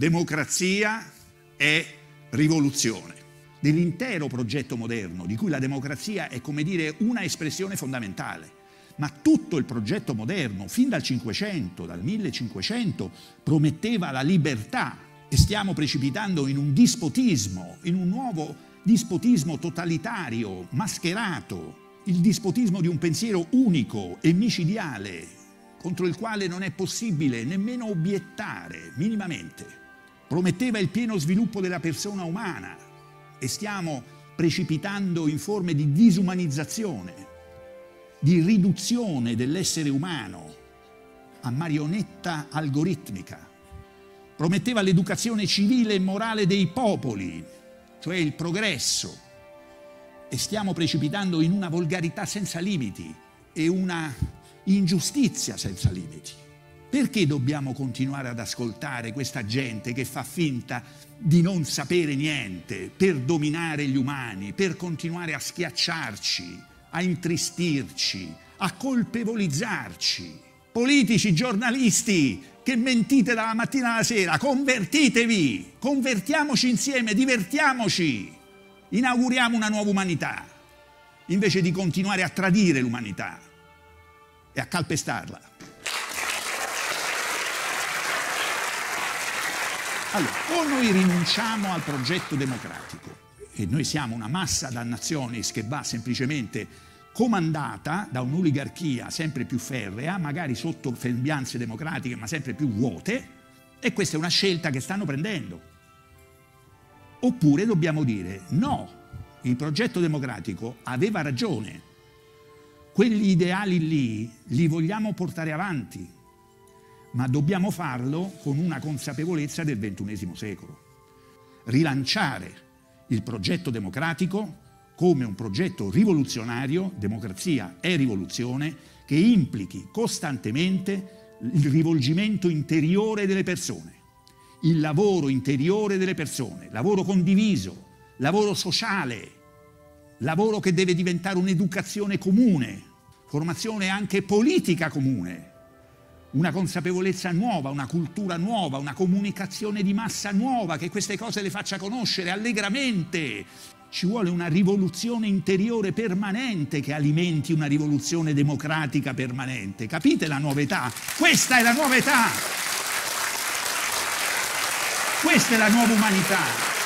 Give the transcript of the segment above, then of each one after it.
democrazia è rivoluzione dell'intero progetto moderno, di cui la democrazia è come dire una espressione fondamentale. Ma tutto il progetto moderno, fin dal 500, dal 1500, prometteva la libertà e stiamo precipitando in un dispotismo, in un nuovo dispotismo totalitario, mascherato, il dispotismo di un pensiero unico e micidiale, contro il quale non è possibile nemmeno obiettare minimamente. Prometteva il pieno sviluppo della persona umana, e stiamo precipitando in forme di disumanizzazione, di riduzione dell'essere umano a marionetta algoritmica. Prometteva l'educazione civile e morale dei popoli, cioè il progresso, e stiamo precipitando in una volgarità senza limiti e una ingiustizia senza limiti. Perché dobbiamo continuare ad ascoltare questa gente che fa finta di non sapere niente per dominare gli umani, per continuare a schiacciarci, a intristirci, a colpevolizzarci? Politici, giornalisti che mentite dalla mattina alla sera, convertitevi, convertiamoci insieme, divertiamoci, inauguriamo una nuova umanità, invece di continuare a tradire l'umanità e a calpestarla. Allora, o noi rinunciamo al progetto democratico e noi siamo una massa dannazioni che va semplicemente comandata da un'oligarchia sempre più ferrea, magari sotto sembianze democratiche ma sempre più vuote, e questa è una scelta che stanno prendendo. Oppure dobbiamo dire no, il progetto democratico aveva ragione, quegli ideali lì li vogliamo portare avanti, ma dobbiamo farlo con una consapevolezza del XXI secolo. Rilanciare il progetto democratico come un progetto rivoluzionario, democrazia è rivoluzione, che implichi costantemente il rivolgimento interiore delle persone, il lavoro interiore delle persone, lavoro condiviso, lavoro sociale, lavoro che deve diventare un'educazione comune, formazione anche politica comune, una consapevolezza nuova, una cultura nuova, una comunicazione di massa nuova che queste cose le faccia conoscere allegramente. Ci vuole una rivoluzione interiore permanente che alimenti una rivoluzione democratica permanente. Capite la nuova età? Questa è la nuova età. Questa è la nuova umanità.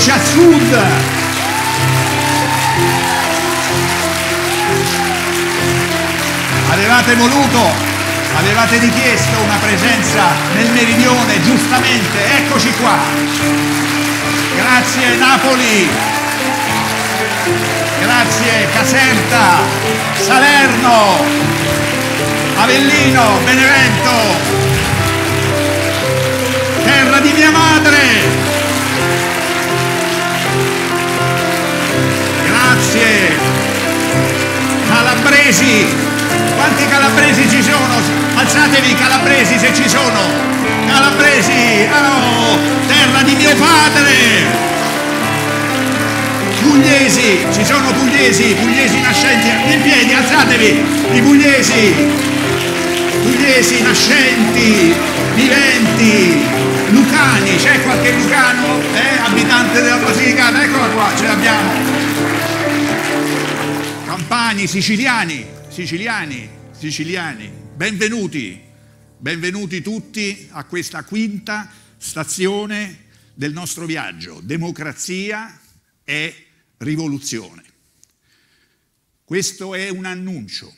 Eccoci a sud. Avevate voluto, avevate richiesto una presenza nel meridione, giustamente, eccoci qua. Grazie Napoli. Grazie Caserta, Salerno, Avellino, Benevento, terra di mia madre. Grazie. Calabresi, quanti calabresi ci sono? Alzatevi calabresi se ci sono. Calabresi, oh, terra di mio padre. Pugliesi, ci sono pugliesi, pugliesi nascenti, in piedi, alzatevi, i pugliesi, pugliesi nascenti, viventi, lucani, c'è qualche lucano, eh, abitante della Basilicata, eccola qua, ce l'abbiamo. Campani, siciliani, siciliani, siciliani, benvenuti, benvenuti tutti a questa quinta stazione del nostro viaggio. Democrazia è rivoluzione. Questo è un annuncio.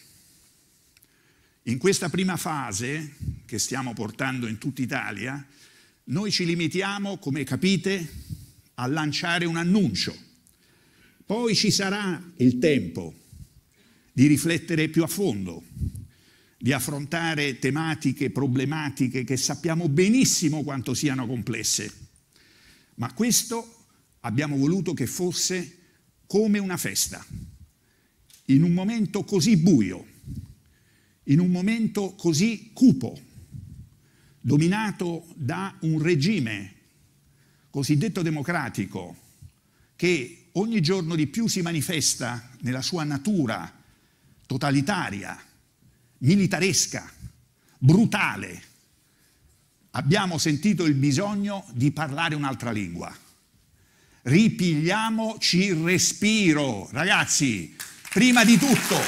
In questa prima fase che stiamo portando in tutta Italia, noi ci limitiamo, come capite, a lanciare un annuncio. Poi ci sarà il tempo di riflettere più a fondo, di affrontare tematiche, problematiche che sappiamo benissimo quanto siano complesse. Ma questo abbiamo voluto che fosse come una festa, in un momento così buio, in un momento così cupo, dominato da un regime cosiddetto democratico che ogni giorno di più si manifesta nella sua natura totalitaria, militaresca, brutale, abbiamo sentito il bisogno di parlare un'altra lingua ripigliamoci il respiro. Ragazzi, prima di tutto,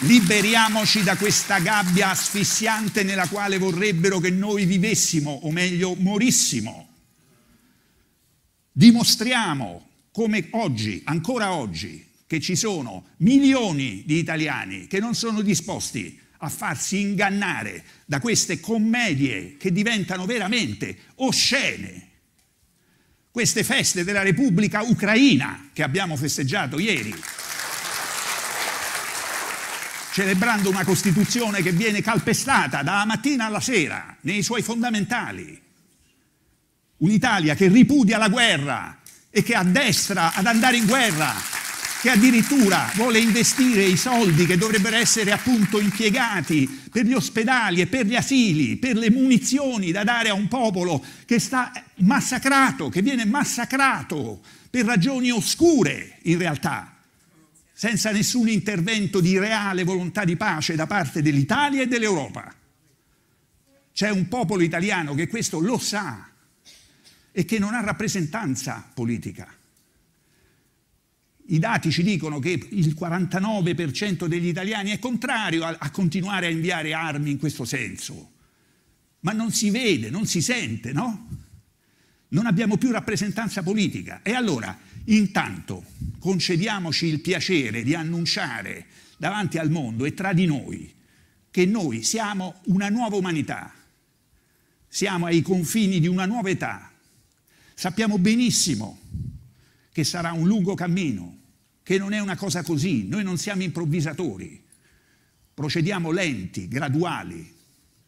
liberiamoci da questa gabbia asfissiante nella quale vorrebbero che noi vivessimo, o meglio morissimo. Dimostriamo come oggi, ancora oggi, che ci sono milioni di italiani che non sono disposti a farsi ingannare da queste commedie che diventano veramente oscene. Queste feste della Repubblica Ucraina che abbiamo festeggiato ieri, celebrando una Costituzione che viene calpestata dalla mattina alla sera nei suoi fondamentali. Un'Italia che ripudia la guerra e che addestra ad andare in guerra che addirittura vuole investire i soldi che dovrebbero essere appunto impiegati per gli ospedali e per gli asili, per le munizioni da dare a un popolo che sta massacrato, che viene massacrato per ragioni oscure in realtà, senza nessun intervento di reale volontà di pace da parte dell'Italia e dell'Europa. C'è un popolo italiano che questo lo sa e che non ha rappresentanza politica. I dati ci dicono che il 49% degli italiani è contrario a, a, continuare a inviare armi in questo senso, ma non si vede, non si sente, no? Non abbiamo più rappresentanza politica. E allora, intanto, concediamoci il piacere di annunciare davanti al mondo e tra di noi che noi siamo una nuova umanità, siamo ai confini di una nuova età. Sappiamo benissimo che sarà un lungo cammino, che non è una cosa così, noi non siamo improvvisatori, procediamo lenti, graduali,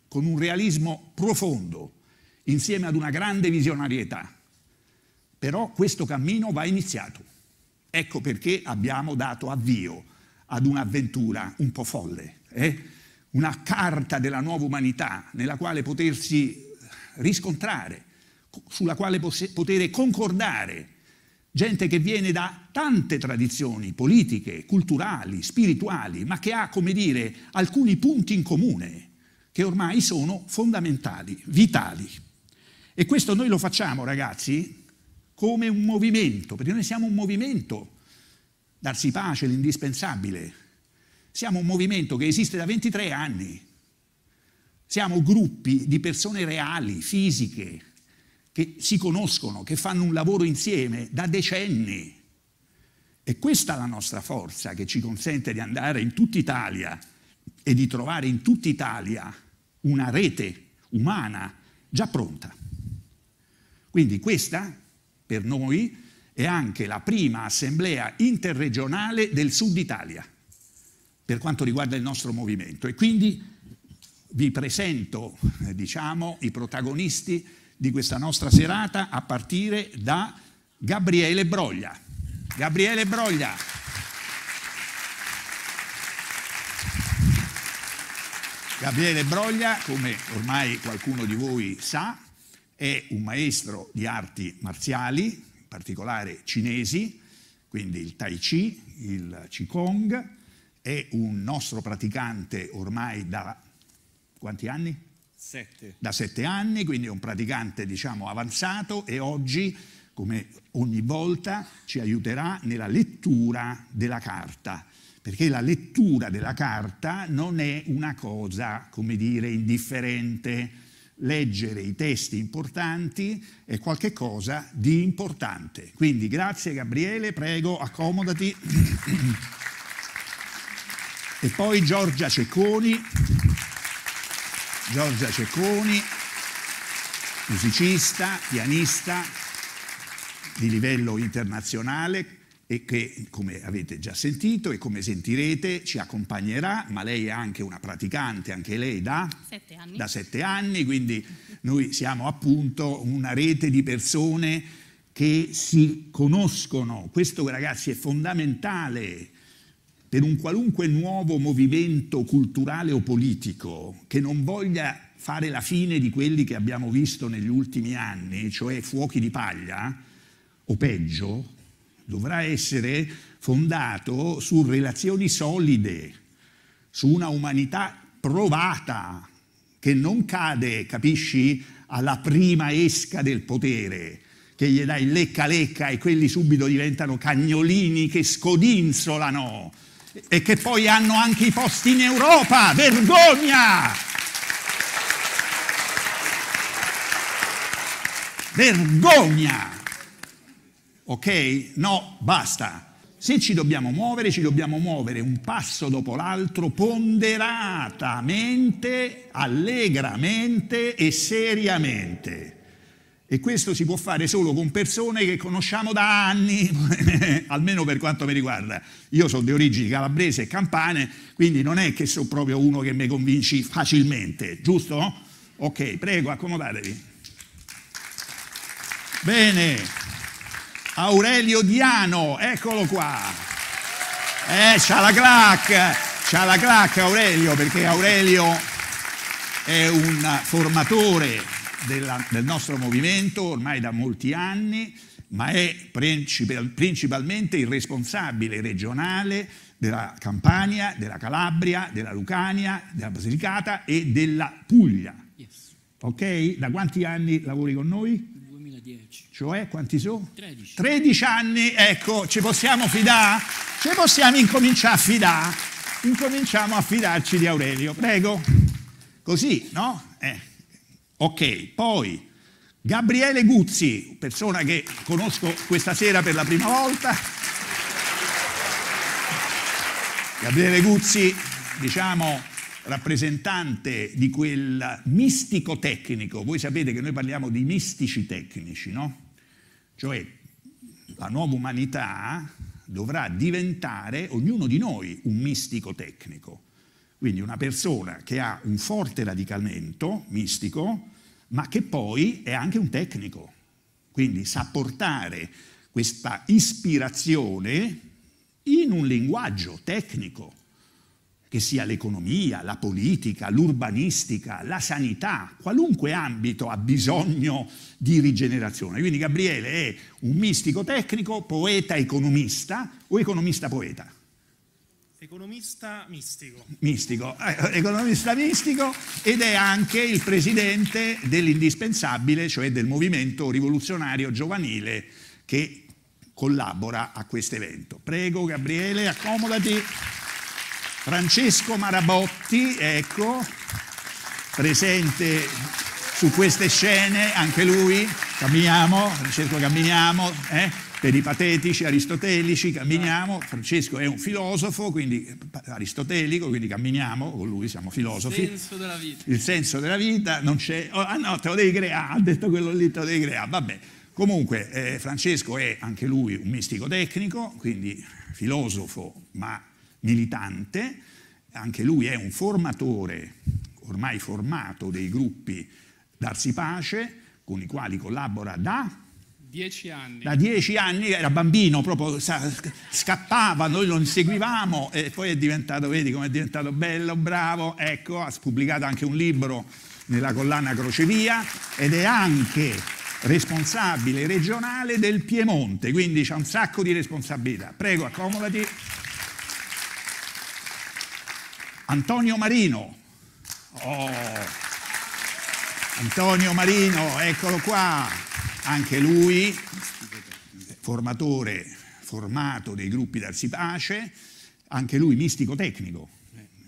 con un realismo profondo, insieme ad una grande visionarietà. Però questo cammino va iniziato. Ecco perché abbiamo dato avvio ad un'avventura un po' folle, eh? una carta della nuova umanità nella quale potersi riscontrare, sulla quale poter concordare gente che viene da tante tradizioni politiche, culturali, spirituali, ma che ha, come dire, alcuni punti in comune che ormai sono fondamentali, vitali. E questo noi lo facciamo, ragazzi, come un movimento, perché noi siamo un movimento, darsi pace, l'indispensabile. Siamo un movimento che esiste da 23 anni. Siamo gruppi di persone reali, fisiche, che si conoscono, che fanno un lavoro insieme da decenni. E questa è la nostra forza che ci consente di andare in tutta Italia e di trovare in tutta Italia una rete umana già pronta. Quindi questa per noi è anche la prima assemblea interregionale del Sud Italia per quanto riguarda il nostro movimento e quindi vi presento eh, diciamo, i protagonisti di questa nostra serata a partire da Gabriele Broglia. Gabriele Broglia. Gabriele Broglia, come ormai qualcuno di voi sa, è un maestro di arti marziali, in particolare cinesi, quindi il Tai Chi, il Qigong, è un nostro praticante ormai da quanti anni? Sette. Da sette anni, quindi è un praticante diciamo avanzato e oggi, come ogni volta, ci aiuterà nella lettura della carta perché la lettura della carta non è una cosa, come dire, indifferente. Leggere i testi importanti è qualcosa di importante. Quindi grazie Gabriele, prego, accomodati. e poi Giorgia Cecconi, Giorgia Cecconi, musicista, pianista di livello internazionale, e che, come avete già sentito e come sentirete, ci accompagnerà, ma lei è anche una praticante, anche lei da? Sette anni, da sette anni quindi noi siamo appunto una rete di persone che si conoscono. Questo ragazzi è fondamentale per un qualunque nuovo movimento culturale o politico che non voglia fare la fine di quelli che abbiamo visto negli ultimi anni, cioè fuochi di paglia, o peggio, dovrà essere fondato su relazioni solide, su una umanità provata, che non cade, capisci, alla prima esca del potere, che gli dai lecca lecca e quelli subito diventano cagnolini che scodinzolano e che poi hanno anche i posti in Europa. Vergogna! Vergogna! Ok? No, basta. Se ci dobbiamo muovere, ci dobbiamo muovere un passo dopo l'altro, ponderatamente, allegramente e seriamente. E questo si può fare solo con persone che conosciamo da anni, almeno per quanto mi riguarda. Io sono di origini calabrese e campane, quindi non è che sono proprio uno che mi convinci facilmente, giusto? Ok, prego, accomodatevi. Bene. Aurelio Diano, eccolo qua. Eh, c'ha la clac, c'ha la clac Aurelio, perché Aurelio è un formatore della, del nostro movimento ormai da molti anni, ma è principalmente il responsabile regionale della Campania, della Calabria, della Lucania, della Basilicata e della Puglia. Yes. Ok? Da quanti anni lavori con noi? 10. Cioè quanti sono? 13. 13 anni, ecco, ci possiamo fidare? Ci possiamo incominciare a fidare? Incominciamo a fidarci di Aurelio, prego. Così, no? Eh. Ok, poi Gabriele Guzzi, persona che conosco questa sera per la prima volta. Gabriele Guzzi, diciamo, rappresentante di quel mistico tecnico. Voi sapete che noi parliamo di mistici tecnici, no? Cioè la nuova umanità dovrà diventare, ognuno di noi, un mistico tecnico. Quindi una persona che ha un forte radicamento mistico, ma che poi è anche un tecnico. Quindi sa portare questa ispirazione in un linguaggio tecnico che sia l'economia, la politica, l'urbanistica, la sanità, qualunque ambito ha bisogno di rigenerazione. Quindi Gabriele è un mistico tecnico, poeta economista o economista poeta? Economista mistico. Mistico, eh, economista mistico ed è anche il presidente dell'indispensabile, cioè del movimento rivoluzionario giovanile che collabora a questo evento. Prego Gabriele, accomodati. Francesco Marabotti, ecco, presente su queste scene, anche lui, camminiamo, Francesco camminiamo, eh? Per i patetici aristotelici camminiamo, Francesco è un filosofo, quindi aristotelico, quindi camminiamo, con lui siamo filosofi. Il senso della vita. Il senso della vita non c'è, oh, ah no, te lo devi creare, ha detto quello lì, te lo devi creare, vabbè. Comunque eh, Francesco è anche lui un mistico tecnico, quindi filosofo ma militante, anche lui è un formatore ormai formato dei gruppi Darsi Pace, con i quali collabora da Dieci anni. Da dieci anni era bambino, proprio scappava, noi lo inseguivamo e poi è diventato, vedi come è diventato bello, bravo, ecco, ha pubblicato anche un libro nella collana Crocevia ed è anche responsabile regionale del Piemonte, quindi c'ha un sacco di responsabilità. Prego, accomodati. Antonio Marino. Oh. Antonio Marino, eccolo qua, anche lui formatore formato dei gruppi d'Arsipace, anche lui mistico tecnico.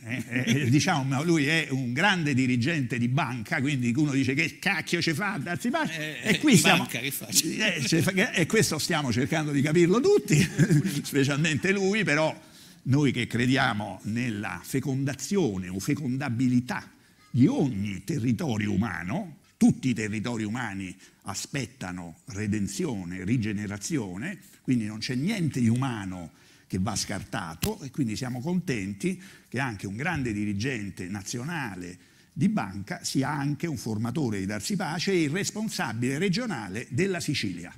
Eh, eh, diciamo, lui è un grande dirigente di banca, quindi uno dice che cacchio ci fa d'Arsipace? Eh, e, qui stiamo, eh, e questo stiamo cercando di capirlo tutti, specialmente lui, però noi che crediamo nella fecondazione o fecondabilità di ogni territorio umano, tutti i territori umani aspettano redenzione, rigenerazione, quindi non c'è niente di umano che va scartato e quindi siamo contenti che anche un grande dirigente nazionale di banca sia anche un formatore di Darsi Pace e il responsabile regionale della Sicilia.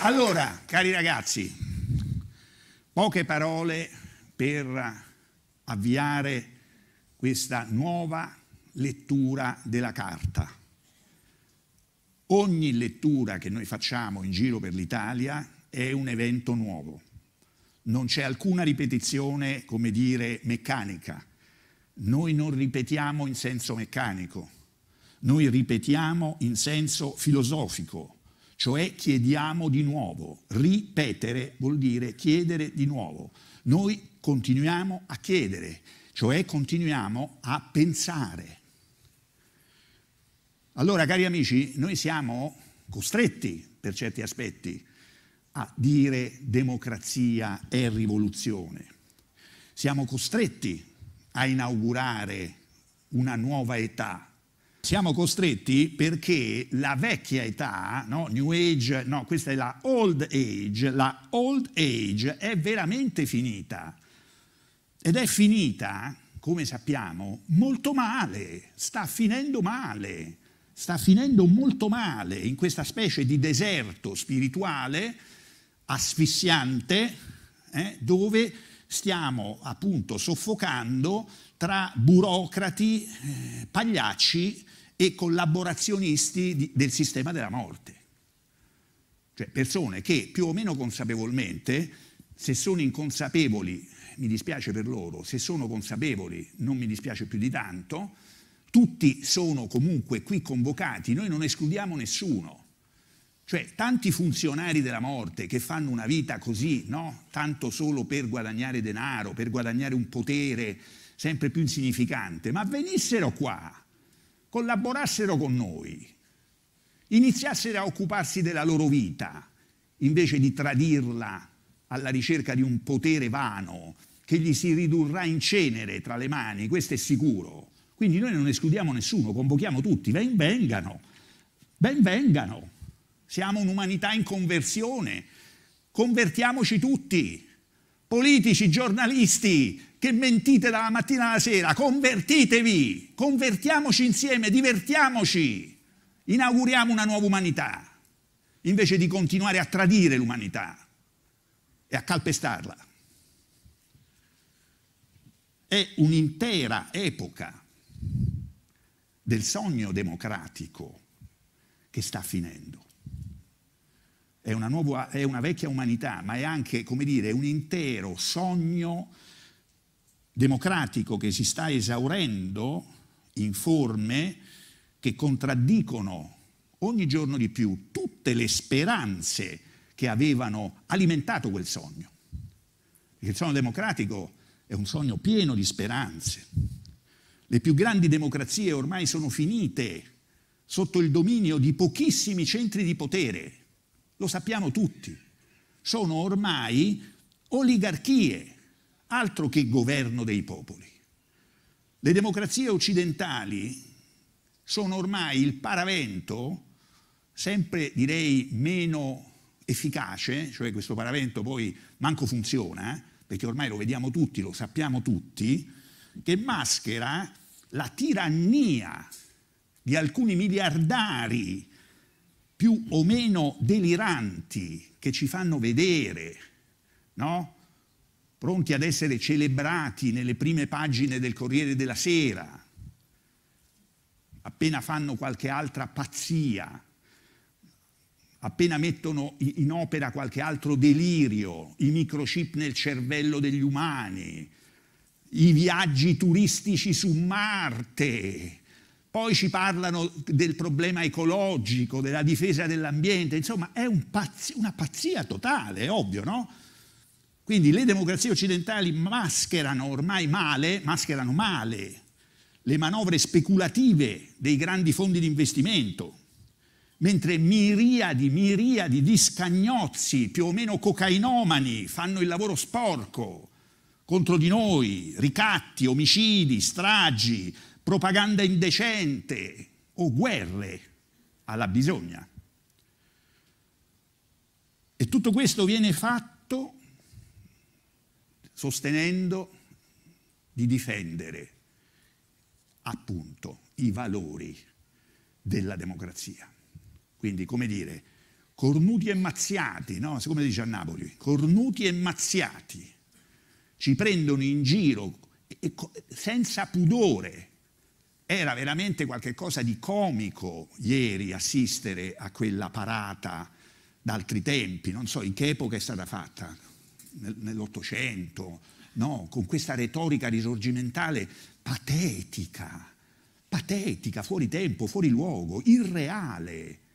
Allora, cari ragazzi, poche parole per avviare questa nuova lettura della carta. Ogni lettura che noi facciamo in giro per l'Italia è un evento nuovo. Non c'è alcuna ripetizione, come dire, meccanica. Noi non ripetiamo in senso meccanico, noi ripetiamo in senso filosofico, cioè chiediamo di nuovo. Ripetere vuol dire chiedere di nuovo. Noi continuiamo a chiedere, cioè continuiamo a pensare. Allora, cari amici, noi siamo costretti, per certi aspetti, a dire democrazia è rivoluzione. Siamo costretti a inaugurare una nuova età. Siamo costretti perché la vecchia età, no? New Age, no, questa è la Old Age, la Old Age è veramente finita ed è finita, come sappiamo, molto male, sta finendo male, sta finendo molto male in questa specie di deserto spirituale asfissiante eh, dove stiamo appunto soffocando tra burocrati, eh, pagliacci e collaborazionisti di, del sistema della morte. Cioè persone che più o meno consapevolmente, se sono inconsapevoli mi dispiace per loro, se sono consapevoli non mi dispiace più di tanto, tutti sono comunque qui convocati, noi non escludiamo nessuno. Cioè, tanti funzionari della morte che fanno una vita così, no? Tanto solo per guadagnare denaro, per guadagnare un potere sempre più insignificante, ma venissero qua, collaborassero con noi, iniziassero a occuparsi della loro vita, invece di tradirla alla ricerca di un potere vano, che gli si ridurrà in cenere tra le mani, questo è sicuro. Quindi noi non escludiamo nessuno, convochiamo tutti, ben vengano, ben vengano. Siamo un'umanità in conversione, convertiamoci tutti, politici, giornalisti, che mentite dalla mattina alla sera, convertitevi, convertiamoci insieme, divertiamoci, inauguriamo una nuova umanità, invece di continuare a tradire l'umanità e a calpestarla è un'intera epoca del sogno democratico che sta finendo. È una, nuova, è una vecchia umanità, ma è anche, come dire, un intero sogno democratico che si sta esaurendo in forme che contraddicono ogni giorno di più tutte le speranze che avevano alimentato quel sogno. Il sogno democratico è un sogno pieno di speranze. Le più grandi democrazie ormai sono finite sotto il dominio di pochissimi centri di potere, lo sappiamo tutti. Sono ormai oligarchie, altro che governo dei popoli. Le democrazie occidentali sono ormai il paravento, sempre direi meno efficace, cioè questo paravento poi manco funziona, perché ormai lo vediamo tutti, lo sappiamo tutti, che maschera la tirannia di alcuni miliardari più o meno deliranti che ci fanno vedere, no? Pronti ad essere celebrati nelle prime pagine del Corriere della Sera, appena fanno qualche altra pazzia, appena mettono in opera qualche altro delirio, i microchip nel cervello degli umani, i viaggi turistici su Marte, poi ci parlano del problema ecologico, della difesa dell'ambiente, insomma è un pazzi, una pazzia totale, è ovvio, no? Quindi le democrazie occidentali mascherano ormai male, mascherano male le manovre speculative dei grandi fondi di investimento, mentre miriadi, miriadi di scagnozzi più o meno cocainomani fanno il lavoro sporco contro di noi, ricatti, omicidi, stragi, propaganda indecente o guerre alla bisogna. E tutto questo viene fatto sostenendo di difendere appunto i valori della democrazia. Quindi, come dire, cornuti e mazziati, no? come dice a Napoli, cornuti e mazziati, ci prendono in giro senza pudore. Era veramente qualcosa di comico ieri assistere a quella parata d'altri tempi, non so in che epoca è stata fatta, nell'Ottocento, no? con questa retorica risorgimentale patetica, patetica, fuori tempo, fuori luogo, irreale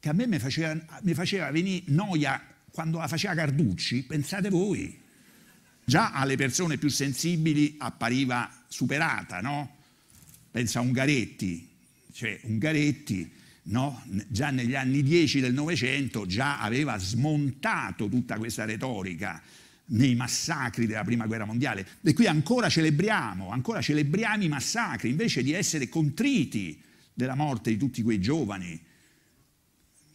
che a me mi faceva, mi faceva venire noia quando la faceva Carducci, pensate voi. Già alle persone più sensibili appariva superata, no? Pensa a Ungaretti, cioè Ungaretti, no? già negli anni 10 del Novecento già aveva smontato tutta questa retorica nei massacri della prima guerra mondiale e qui ancora celebriamo, ancora celebriamo i massacri invece di essere contriti della morte di tutti quei giovani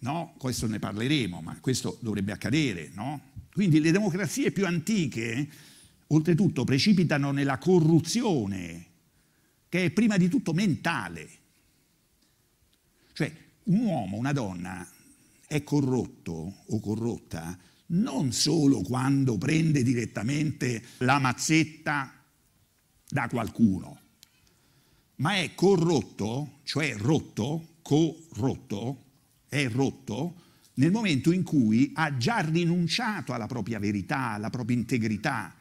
no? Questo ne parleremo, ma questo dovrebbe accadere, no? Quindi le democrazie più antiche, oltretutto, precipitano nella corruzione, che è prima di tutto mentale. Un uomo, una donna è corrotto o corrotta non solo quando prende direttamente la mazzetta da qualcuno, ma è corrotto, cioè rotto, corrotto, è rotto nel momento in cui ha già rinunciato alla propria verità, alla propria integrità,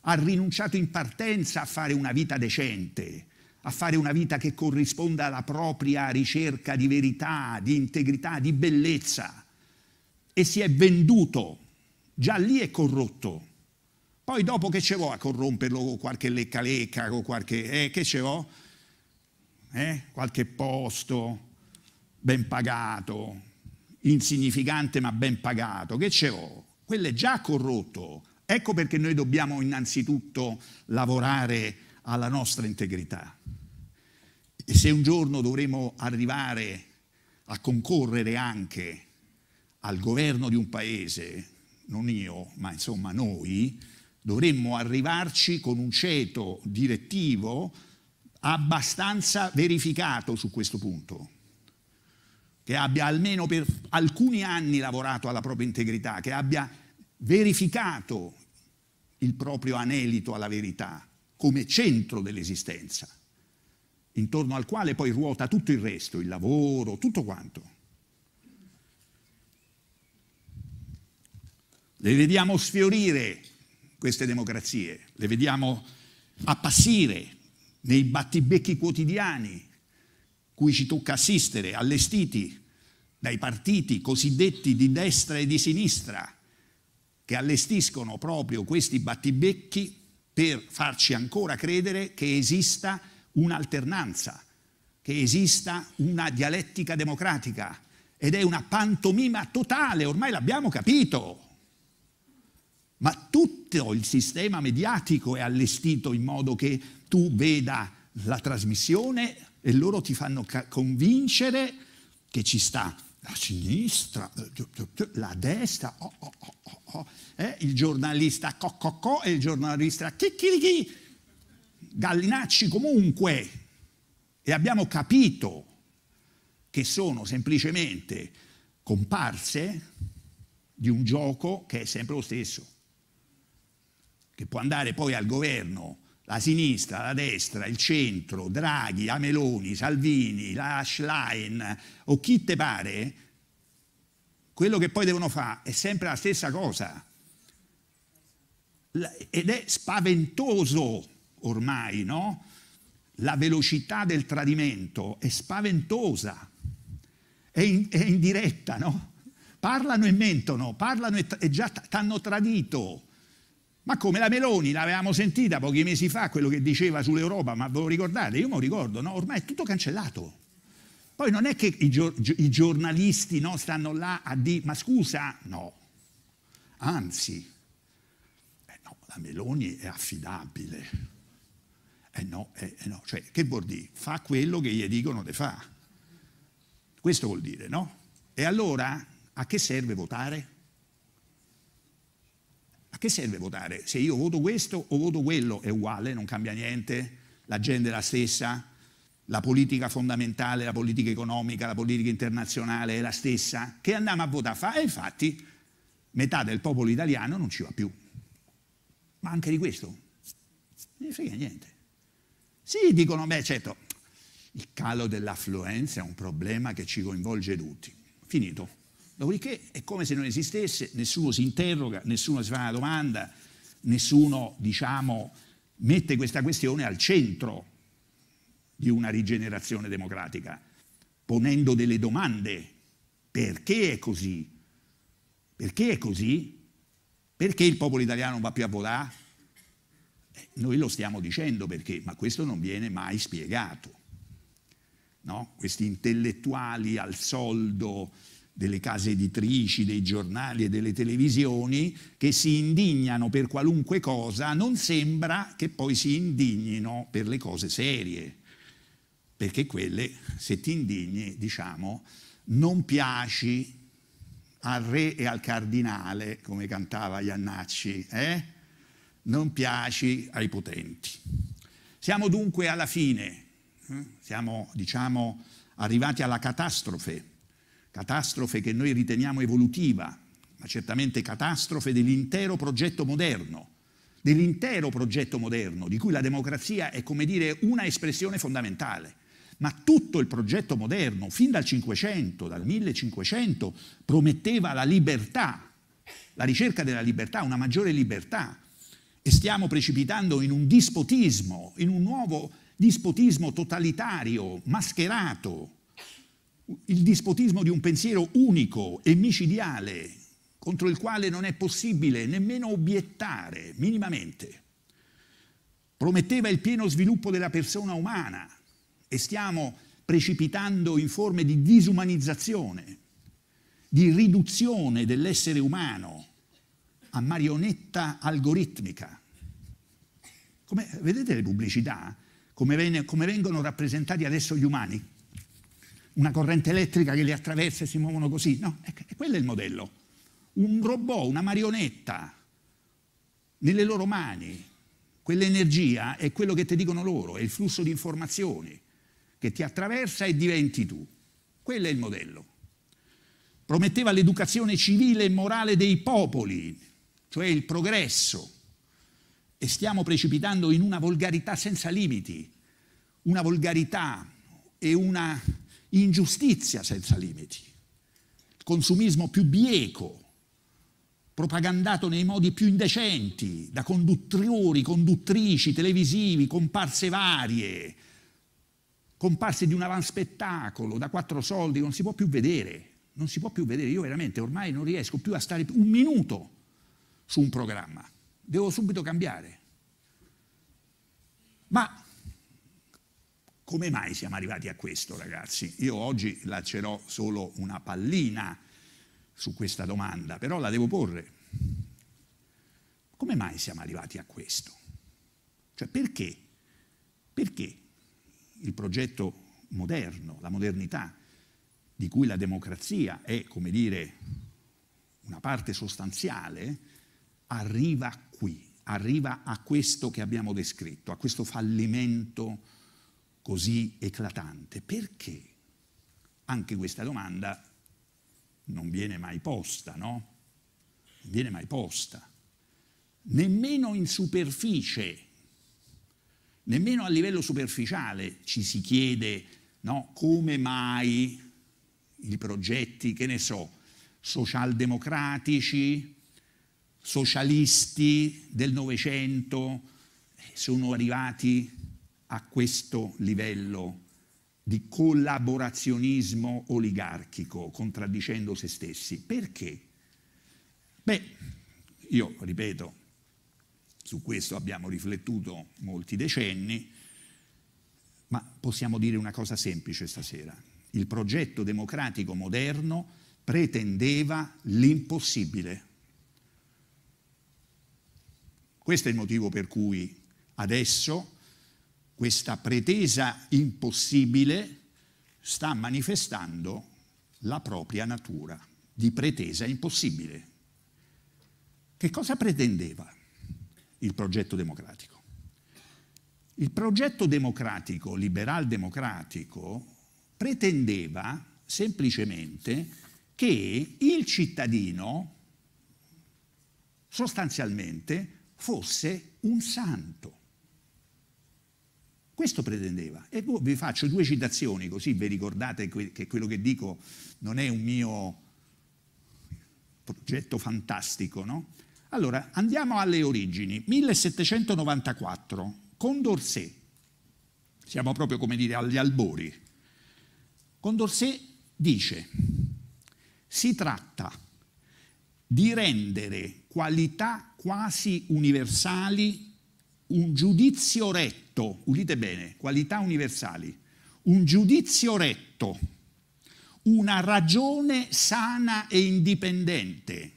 ha rinunciato in partenza a fare una vita decente, a fare una vita che corrisponda alla propria ricerca di verità, di integrità, di bellezza e si è venduto, già lì è corrotto. Poi dopo che ce vo a corromperlo con qualche lecca lecca, con qualche... Eh, che ce vo? Eh? Qualche posto, ben pagato, insignificante ma ben pagato, che ce l'ho? Quello è già corrotto. Ecco perché noi dobbiamo innanzitutto lavorare alla nostra integrità. E se un giorno dovremo arrivare a concorrere anche al governo di un paese, non io, ma insomma noi, dovremmo arrivarci con un ceto direttivo abbastanza verificato su questo punto che abbia almeno per alcuni anni lavorato alla propria integrità, che abbia verificato il proprio anelito alla verità come centro dell'esistenza, intorno al quale poi ruota tutto il resto, il lavoro, tutto quanto. Le vediamo sfiorire queste democrazie, le vediamo appassire nei battibecchi quotidiani, cui ci tocca assistere, allestiti dai partiti cosiddetti di destra e di sinistra, che allestiscono proprio questi battibecchi per farci ancora credere che esista un'alternanza, che esista una dialettica democratica ed è una pantomima totale, ormai l'abbiamo capito. Ma tutto il sistema mediatico è allestito in modo che tu veda la trasmissione e loro ti fanno convincere che ci sta la sinistra, la destra, oh, oh, oh, oh, eh, il giornalista co, e il giornalista chicchirichi, gallinacci comunque. E abbiamo capito che sono semplicemente comparse di un gioco che è sempre lo stesso, che può andare poi al governo la sinistra, la destra, il centro, Draghi, Ameloni, Salvini, la Schlein o chi te pare, quello che poi devono fare è sempre la stessa cosa. Ed è spaventoso ormai, no? La velocità del tradimento è spaventosa, è in, è in diretta, no? Parlano e mentono, parlano e, e già ti hanno tradito ma come la Meloni l'avevamo sentita pochi mesi fa, quello che diceva sull'Europa, ma ve lo ricordate? Io me lo ricordo, no? Ormai è tutto cancellato. Poi non è che i, i giornalisti no, stanno là a dire, ma scusa, no. Anzi, eh no, la Meloni è affidabile. Eh no, eh, eh no, cioè che vuol dire? Fa quello che gli dicono di fa. Questo vuol dire, no? E allora a che serve votare? A che serve votare? Se io voto questo o voto quello è uguale, non cambia niente, la gente è la stessa, la politica fondamentale, la politica economica, la politica internazionale è la stessa, che andiamo a votare fa? E infatti metà del popolo italiano non ci va più. Ma anche di questo non ne frega niente. Sì, dicono, beh certo, il calo dell'affluenza è un problema che ci coinvolge tutti. Finito. Dopodiché è come se non esistesse, nessuno si interroga, nessuno si fa una domanda, nessuno, diciamo, mette questa questione al centro di una rigenerazione democratica, ponendo delle domande. Perché è così? Perché è così? Perché il popolo italiano non va più a votare? Eh, noi lo stiamo dicendo perché, ma questo non viene mai spiegato. No? Questi intellettuali al soldo, delle case editrici, dei giornali e delle televisioni che si indignano per qualunque cosa, non sembra che poi si indignino per le cose serie, perché quelle, se ti indigni, diciamo, non piaci al re e al cardinale, come cantava Iannacci, eh? Non piaci ai potenti. Siamo dunque alla fine, eh? siamo, diciamo, arrivati alla catastrofe catastrofe che noi riteniamo evolutiva, ma certamente catastrofe dell'intero progetto moderno, dell'intero progetto moderno, di cui la democrazia è come dire una espressione fondamentale. Ma tutto il progetto moderno, fin dal 500, dal 1500, prometteva la libertà, la ricerca della libertà, una maggiore libertà. E stiamo precipitando in un dispotismo, in un nuovo dispotismo totalitario, mascherato, il dispotismo di un pensiero unico e micidiale contro il quale non è possibile nemmeno obiettare minimamente. Prometteva il pieno sviluppo della persona umana e stiamo precipitando in forme di disumanizzazione, di riduzione dell'essere umano a marionetta algoritmica. Come, vedete le pubblicità? Come, come vengono rappresentati adesso gli umani? una corrente elettrica che li attraversa e si muovono così. No, è, è quello è il modello. Un robot, una marionetta nelle loro mani. Quell'energia è quello che ti dicono loro, è il flusso di informazioni che ti attraversa e diventi tu. Quello è il modello. Prometteva l'educazione civile e morale dei popoli, cioè il progresso. E stiamo precipitando in una volgarità senza limiti, una volgarità e una ingiustizia senza limiti, il consumismo più bieco, propagandato nei modi più indecenti da conduttori, conduttrici televisivi, comparse varie, comparse di un avanspettacolo da quattro soldi, non si può più vedere, non si può più vedere. Io veramente ormai non riesco più a stare un minuto su un programma, devo subito cambiare. Ma come mai siamo arrivati a questo, ragazzi? Io oggi lancerò solo una pallina su questa domanda, però la devo porre. Come mai siamo arrivati a questo? Cioè perché? Perché il progetto moderno, la modernità, di cui la democrazia è, come dire, una parte sostanziale, arriva qui, arriva a questo che abbiamo descritto, a questo fallimento così eclatante? Perché? Anche questa domanda non viene mai posta, no? Non viene mai posta. Nemmeno in superficie, nemmeno a livello superficiale ci si chiede no, come mai i progetti, che ne so, socialdemocratici, socialisti del Novecento eh, sono arrivati a questo livello di collaborazionismo oligarchico, contraddicendo se stessi. Perché? Beh, io ripeto, su questo abbiamo riflettuto molti decenni, ma possiamo dire una cosa semplice stasera. Il progetto democratico moderno pretendeva l'impossibile. Questo è il motivo per cui adesso questa pretesa impossibile sta manifestando la propria natura di pretesa impossibile. Che cosa pretendeva il progetto democratico? Il progetto democratico, liberal-democratico, pretendeva semplicemente che il cittadino sostanzialmente fosse un santo. Questo pretendeva. E vi faccio due citazioni, così vi ricordate che quello che dico non è un mio progetto fantastico, no? Allora, andiamo alle origini. 1794, Condorcet. Siamo proprio, come dire, agli albori. Condorcet dice, si tratta di rendere qualità quasi universali un giudizio retto, udite bene, qualità universali, un giudizio retto, una ragione sana e indipendente.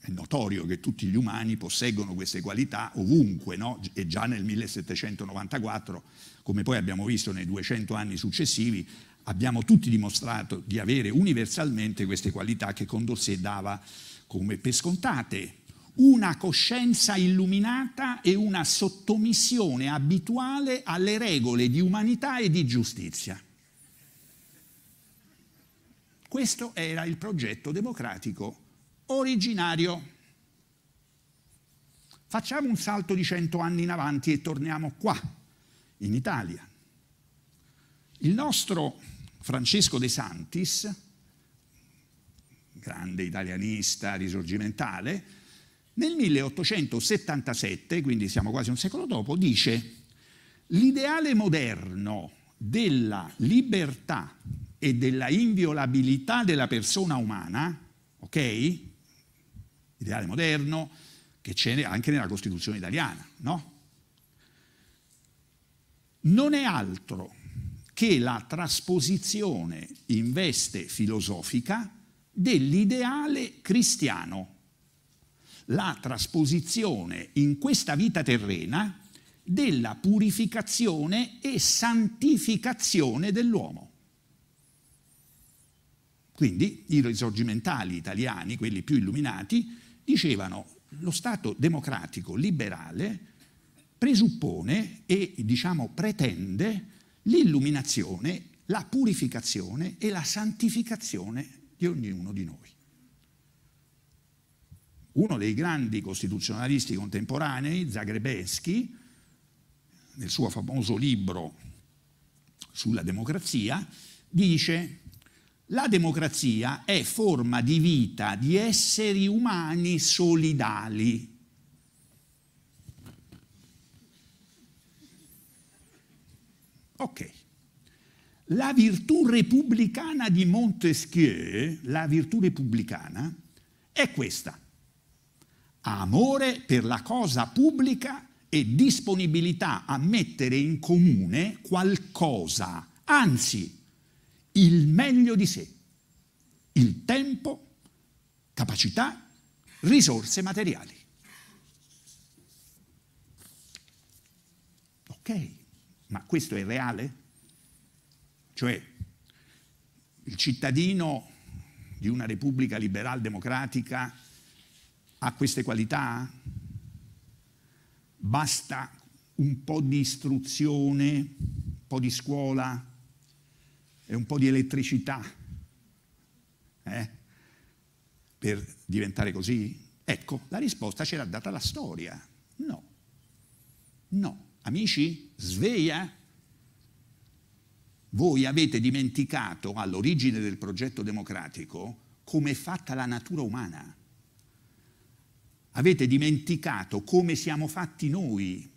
È notorio che tutti gli umani posseggono queste qualità ovunque, no? e già nel 1794, come poi abbiamo visto nei 200 anni successivi, abbiamo tutti dimostrato di avere universalmente queste qualità che Condorcet dava come per scontate una coscienza illuminata e una sottomissione abituale alle regole di umanità e di giustizia. Questo era il progetto democratico originario. Facciamo un salto di cento anni in avanti e torniamo qua, in Italia. Il nostro Francesco De Santis, grande italianista risorgimentale, nel 1877, quindi siamo quasi un secolo dopo, dice l'ideale moderno della libertà e della inviolabilità della persona umana, ok? Ideale moderno che c'è anche nella Costituzione italiana, no? Non è altro che la trasposizione in veste filosofica dell'ideale cristiano la trasposizione in questa vita terrena della purificazione e santificazione dell'uomo. Quindi i risorgimentali italiani, quelli più illuminati, dicevano lo Stato democratico liberale presuppone e diciamo pretende l'illuminazione, la purificazione e la santificazione di ognuno di noi uno dei grandi costituzionalisti contemporanei, Zagrebeschi, nel suo famoso libro sulla democrazia, dice la democrazia è forma di vita di esseri umani solidali. Ok. La virtù repubblicana di Montesquieu, la virtù repubblicana, è questa. Amore per la cosa pubblica e disponibilità a mettere in comune qualcosa, anzi il meglio di sé, il tempo, capacità, risorse materiali. Ok, ma questo è reale? Cioè il cittadino di una repubblica liberal democratica ha queste qualità? Basta un po' di istruzione, un po' di scuola e un po' di elettricità eh? per diventare così? Ecco, la risposta ce l'ha data la storia. No. No. Amici, sveglia. Voi avete dimenticato all'origine del progetto democratico come è fatta la natura umana. Avete dimenticato come siamo fatti noi.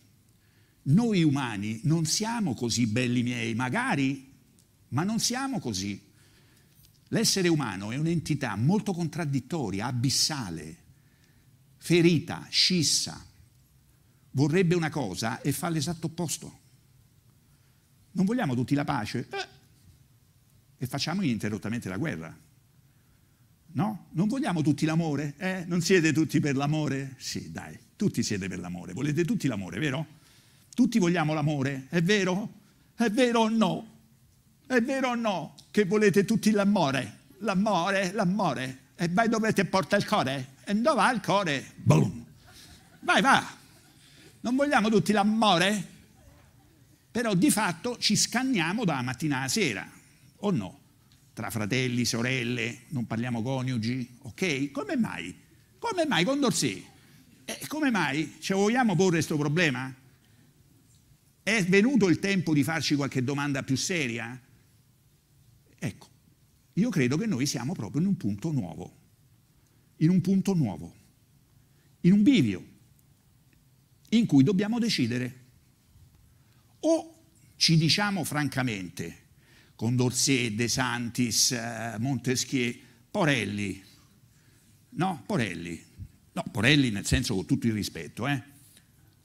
Noi umani non siamo così belli miei, magari, ma non siamo così. L'essere umano è un'entità molto contraddittoria, abissale, ferita, scissa. Vorrebbe una cosa e fa l'esatto opposto. Non vogliamo tutti la pace? Eh, e facciamo ininterrottamente la guerra. No? Non vogliamo tutti l'amore? Eh? Non siete tutti per l'amore? Sì, dai, tutti siete per l'amore. Volete tutti l'amore, vero? Tutti vogliamo l'amore, è vero? È vero o no? È vero o no che volete tutti l'amore? L'amore, l'amore. E vai dove ti porta il cuore? E dove va il cuore? Boom! Vai, va! Non vogliamo tutti l'amore? Però di fatto ci scanniamo dalla mattina alla sera, o no? Tra fratelli, sorelle, non parliamo coniugi, ok? Come mai? Come mai Condorcet? Eh, come mai? Ci vogliamo porre questo problema? È venuto il tempo di farci qualche domanda più seria? Ecco, io credo che noi siamo proprio in un punto nuovo, in un punto nuovo, in un bivio, in cui dobbiamo decidere o ci diciamo francamente, con Dorsey, De Santis, eh, Montesquieu, Porelli, no, Porelli, no, Porelli nel senso con tutto il rispetto, eh.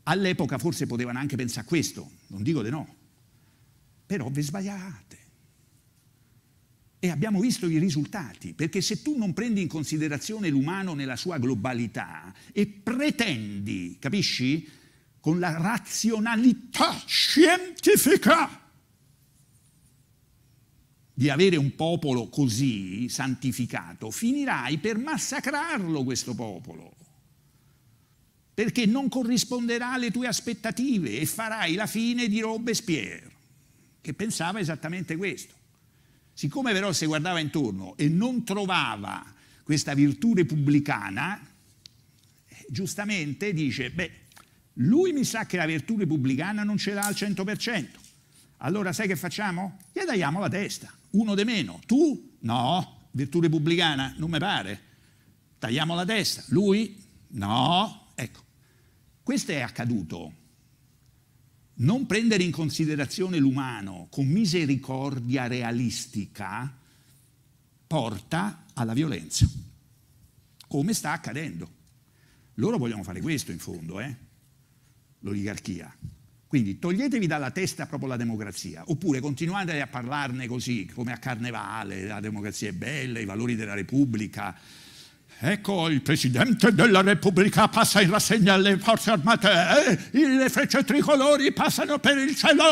all'epoca forse potevano anche pensare a questo, non dico di no, però vi sbagliate. E abbiamo visto i risultati, perché se tu non prendi in considerazione l'umano nella sua globalità e pretendi, capisci, con la razionalità scientifica di avere un popolo così santificato, finirai per massacrarlo questo popolo, perché non corrisponderà alle tue aspettative e farai la fine di Robespierre, che pensava esattamente questo. Siccome però si guardava intorno e non trovava questa virtù repubblicana, eh, giustamente dice, beh, lui mi sa che la virtù repubblicana non ce l'ha al 100%. Allora sai che facciamo? Gli tagliamo la testa, uno di meno. Tu? No, virtù repubblicana, non mi pare. Tagliamo la testa. Lui? No. Ecco, questo è accaduto non prendere in considerazione l'umano con misericordia realistica porta alla violenza, come sta accadendo. Loro vogliono fare questo in fondo, eh? L'oligarchia. Quindi toglietevi dalla testa proprio la democrazia, oppure continuate a parlarne così, come a carnevale, la democrazia è bella, i valori della Repubblica, Ecco, il Presidente della Repubblica passa in rassegna alle forze armate, eh? le frecce tricolori passano per il cielo.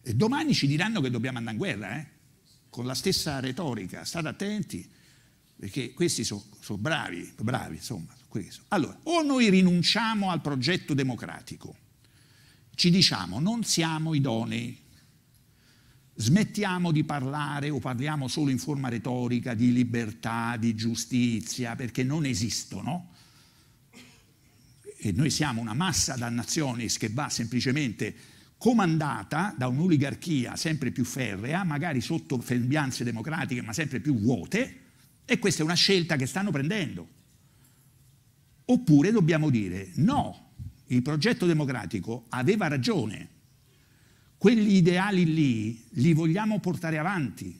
E domani ci diranno che dobbiamo andare in guerra, eh? con la stessa retorica. State attenti, perché questi sono so bravi, bravi, insomma. Allora, o noi rinunciamo al progetto democratico, ci diciamo non siamo idonei Smettiamo di parlare o parliamo solo in forma retorica di libertà, di giustizia, perché non esistono. E noi siamo una massa dannazioni che va semplicemente comandata da un'oligarchia sempre più ferrea, magari sotto sembianze democratiche, ma sempre più vuote, e questa è una scelta che stanno prendendo. Oppure dobbiamo dire no, il progetto democratico aveva ragione, quegli ideali lì li vogliamo portare avanti,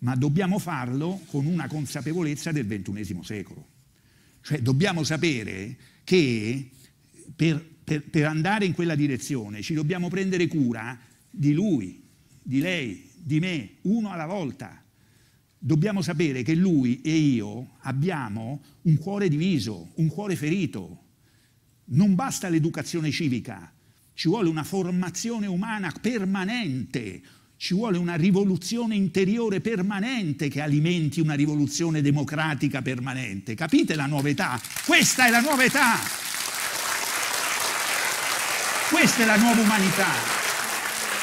ma dobbiamo farlo con una consapevolezza del XXI secolo. Cioè dobbiamo sapere che per, per, per andare in quella direzione ci dobbiamo prendere cura di lui, di lei, di me, uno alla volta. Dobbiamo sapere che lui e io abbiamo un cuore diviso, un cuore ferito. Non basta l'educazione civica, ci vuole una formazione umana permanente, ci vuole una rivoluzione interiore permanente che alimenti una rivoluzione democratica permanente. Capite la nuova età? Questa è la nuova età. Questa è la nuova umanità.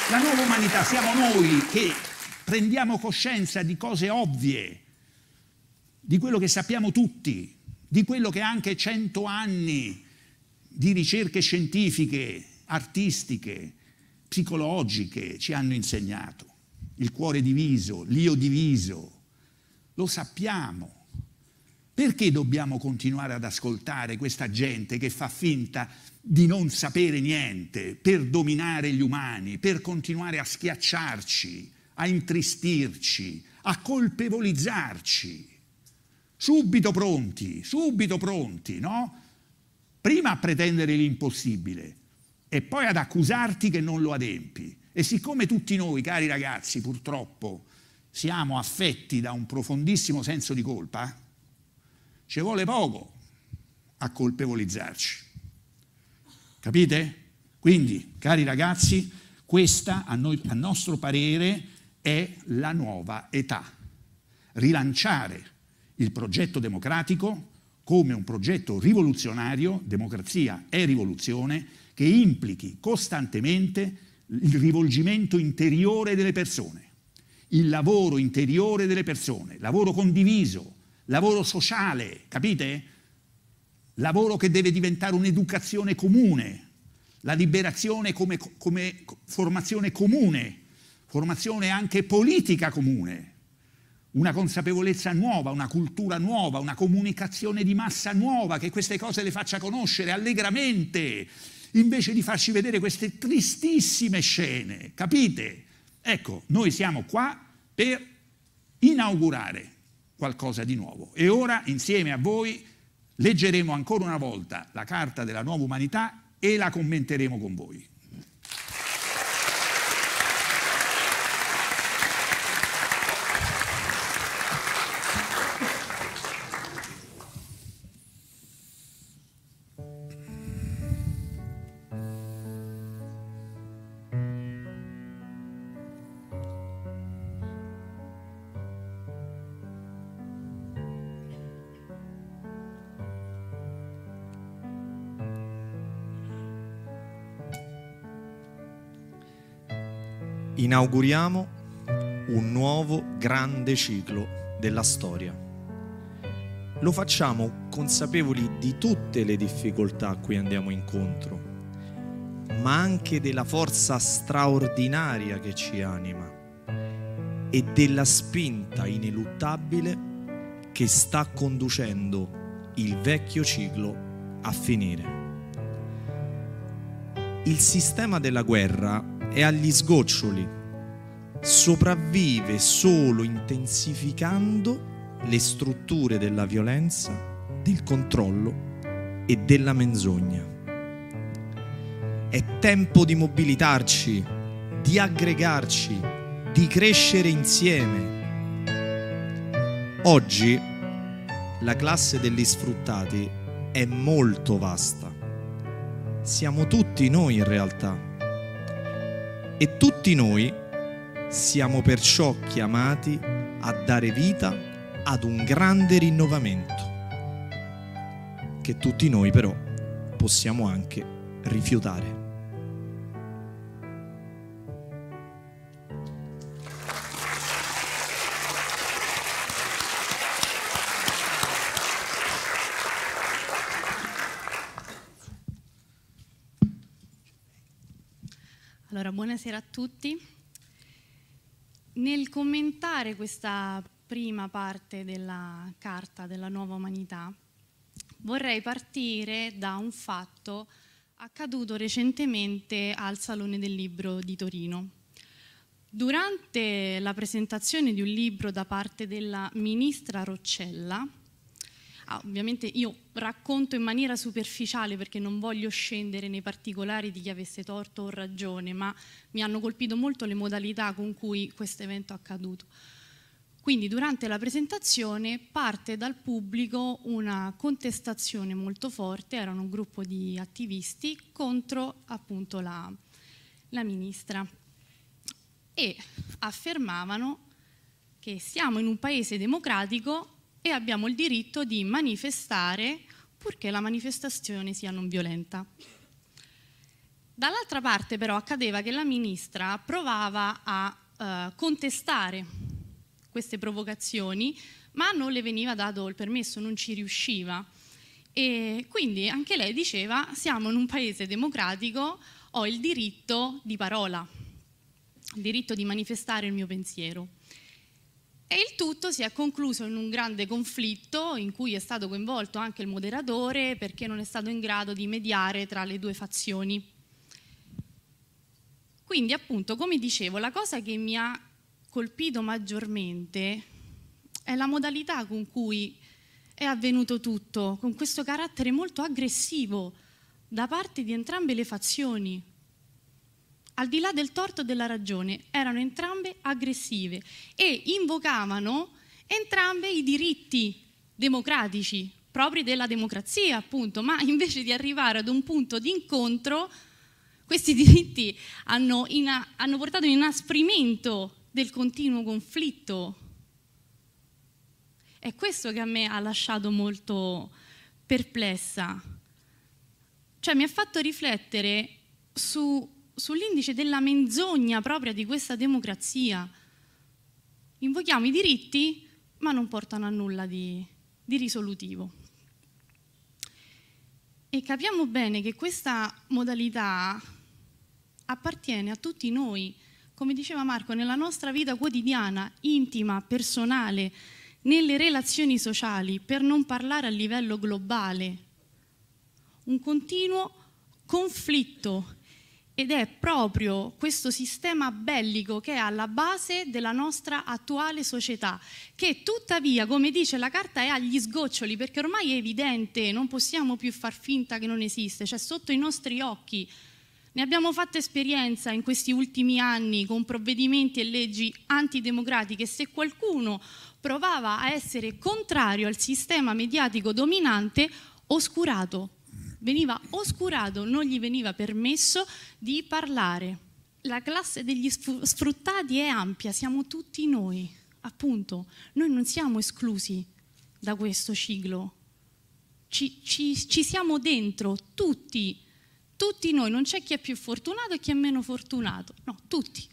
La nuova umanità siamo noi che prendiamo coscienza di cose ovvie, di quello che sappiamo tutti, di quello che anche cento anni di ricerche scientifiche, artistiche, psicologiche ci hanno insegnato. Il cuore diviso, l'io diviso, lo sappiamo. Perché dobbiamo continuare ad ascoltare questa gente che fa finta di non sapere niente per dominare gli umani, per continuare a schiacciarci, a intristirci, a colpevolizzarci? Subito pronti, subito pronti, no? Prima a pretendere l'impossibile e poi ad accusarti che non lo adempi. E siccome tutti noi, cari ragazzi, purtroppo siamo affetti da un profondissimo senso di colpa, ci vuole poco a colpevolizzarci. Capite? Quindi, cari ragazzi, questa a, noi, a nostro parere è la nuova età. Rilanciare il progetto democratico come un progetto rivoluzionario, democrazia è rivoluzione, che implichi costantemente il rivolgimento interiore delle persone, il lavoro interiore delle persone, lavoro condiviso, lavoro sociale, capite? lavoro che deve diventare un'educazione comune, la liberazione come, come formazione comune, formazione anche politica comune, una consapevolezza nuova, una cultura nuova, una comunicazione di massa nuova che queste cose le faccia conoscere allegramente, invece di farci vedere queste tristissime scene, capite? Ecco, noi siamo qua per inaugurare qualcosa di nuovo e ora insieme a voi Leggeremo ancora una volta la Carta della Nuova Umanità e la commenteremo con voi. Inauguriamo un nuovo grande ciclo della storia. Lo facciamo consapevoli di tutte le difficoltà a cui andiamo incontro, ma anche della forza straordinaria che ci anima e della spinta ineluttabile che sta conducendo il vecchio ciclo a finire. Il sistema della guerra è agli sgoccioli, sopravvive solo intensificando le strutture della violenza, del controllo e della menzogna. È tempo di mobilitarci, di aggregarci, di crescere insieme. Oggi la classe degli sfruttati è molto vasta. Siamo tutti noi in realtà e tutti noi siamo perciò chiamati a dare vita ad un grande rinnovamento che tutti noi però possiamo anche rifiutare. Allora, buonasera a tutti. Nel commentare questa prima parte della Carta della Nuova Umanità, vorrei partire da un fatto accaduto recentemente al Salone del Libro di Torino. Durante la presentazione di un libro da parte della ministra Roccella, ah, ovviamente io racconto in maniera superficiale perché non voglio scendere nei particolari di chi avesse torto o ragione, ma mi hanno colpito molto le modalità con cui questo evento è accaduto. Quindi durante la presentazione parte dal pubblico una contestazione molto forte, erano un gruppo di attivisti contro appunto la, la ministra e affermavano che siamo in un paese democratico e abbiamo il diritto di manifestare purché la manifestazione sia non violenta. Dall'altra parte però accadeva che la ministra provava a eh, contestare queste provocazioni, ma non le veniva dato il permesso, non ci riusciva. E quindi anche lei diceva siamo in un paese democratico, ho il diritto di parola il diritto di manifestare il mio pensiero. E il tutto si è concluso in un grande conflitto in cui è stato coinvolto anche il moderatore perché non è stato in grado di mediare tra le due fazioni. Quindi appunto, come dicevo, la cosa che mi ha colpito maggiormente è la modalità con cui è avvenuto tutto, con questo carattere molto aggressivo da parte di entrambe le fazioni, al di là del torto e della ragione, erano entrambe aggressive e invocavano entrambe i diritti democratici propri della democrazia, appunto, ma invece di arrivare ad un punto di incontro, questi diritti hanno, ina- hanno portato un inasprimento del continuo conflitto. È questo che a me ha lasciato molto perplessa. Cioè mi ha fatto riflettere su sull'indice della menzogna propria di questa democrazia. Invochiamo i diritti, ma non portano a nulla di, di risolutivo. E capiamo bene che questa modalità appartiene a tutti noi, come diceva Marco, nella nostra vita quotidiana, intima, personale, nelle relazioni sociali, per non parlare a livello globale. Un continuo conflitto ed è proprio questo sistema bellico che è alla base della nostra attuale società, che tuttavia, come dice la carta, è agli sgoccioli, perché ormai è evidente, non possiamo più far finta che non esiste, cioè sotto i nostri occhi. Ne abbiamo fatto esperienza in questi ultimi anni con provvedimenti e leggi antidemocratiche. Se qualcuno provava a essere contrario al sistema mediatico dominante, oscurato, veniva oscurato, non gli veniva permesso di parlare. La classe degli sfruttati è ampia, siamo tutti noi, appunto, noi non siamo esclusi da questo ciclo, ci, ci, ci siamo dentro tutti, tutti noi, non c'è chi è più fortunato e chi è meno fortunato, no, tutti,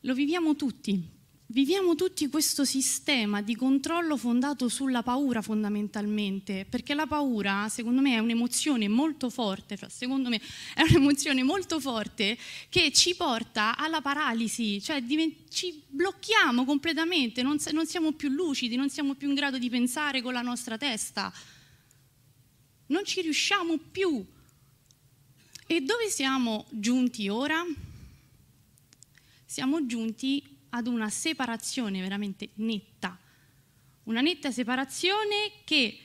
lo viviamo tutti. Viviamo tutti questo sistema di controllo fondato sulla paura fondamentalmente, perché la paura secondo me è un'emozione molto forte, secondo me è un'emozione molto forte che ci porta alla paralisi, cioè ci blocchiamo completamente, non, non siamo più lucidi, non siamo più in grado di pensare con la nostra testa, non ci riusciamo più. E dove siamo giunti ora? Siamo giunti ad una separazione veramente netta, una netta separazione che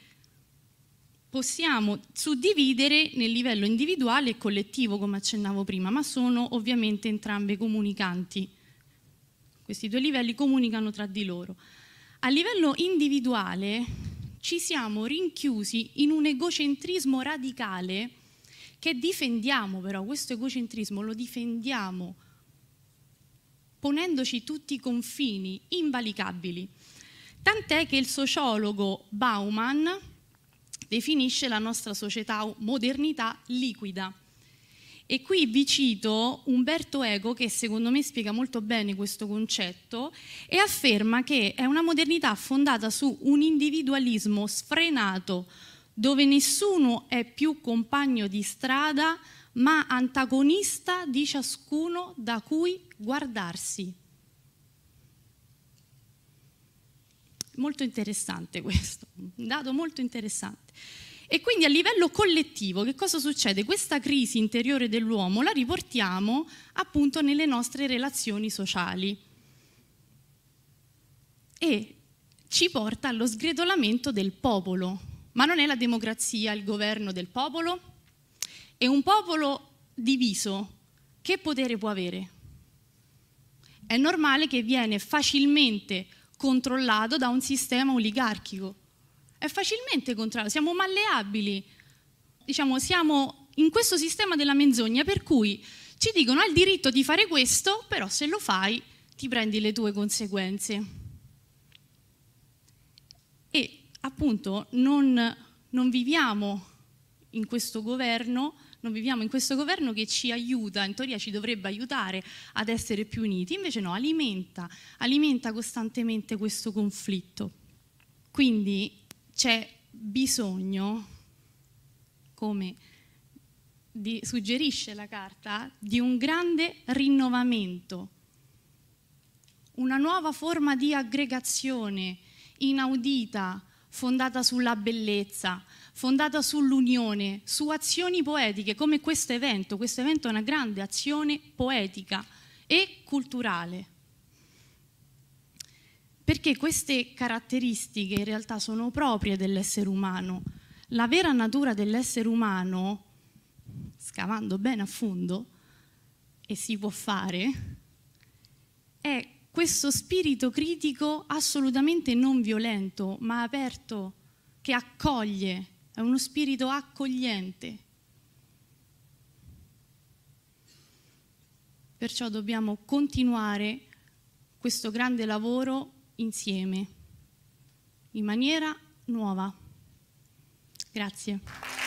possiamo suddividere nel livello individuale e collettivo, come accennavo prima, ma sono ovviamente entrambe comunicanti. Questi due livelli comunicano tra di loro. A livello individuale ci siamo rinchiusi in un egocentrismo radicale che difendiamo però, questo egocentrismo lo difendiamo ponendoci tutti i confini invalicabili. Tant'è che il sociologo Bauman definisce la nostra società modernità liquida. E qui vi cito Umberto Eco, che secondo me spiega molto bene questo concetto, e afferma che è una modernità fondata su un individualismo sfrenato, dove nessuno è più compagno di strada, ma antagonista di ciascuno da cui guardarsi. Molto interessante questo, un dato molto interessante. E quindi a livello collettivo che cosa succede? Questa crisi interiore dell'uomo la riportiamo appunto nelle nostre relazioni sociali e ci porta allo sgredolamento del popolo. Ma non è la democrazia il governo del popolo? E un popolo diviso che potere può avere? È normale che viene facilmente controllato da un sistema oligarchico. È facilmente controllato, siamo malleabili. Diciamo, siamo in questo sistema della menzogna per cui ci dicono hai il diritto di fare questo, però se lo fai ti prendi le tue conseguenze. E appunto non, non viviamo in questo governo non viviamo in questo governo che ci aiuta, in teoria ci dovrebbe aiutare ad essere più uniti, invece no, alimenta, alimenta costantemente questo conflitto. Quindi c'è bisogno, come di, suggerisce la carta, di un grande rinnovamento, una nuova forma di aggregazione inaudita, fondata sulla bellezza, fondata sull'unione, su azioni poetiche come questo evento. Questo evento è una grande azione poetica e culturale. Perché queste caratteristiche in realtà sono proprie dell'essere umano. La vera natura dell'essere umano, scavando bene a fondo, e si può fare, è questo spirito critico assolutamente non violento, ma aperto, che accoglie, è uno spirito accogliente. Perciò dobbiamo continuare questo grande lavoro insieme, in maniera nuova. Grazie.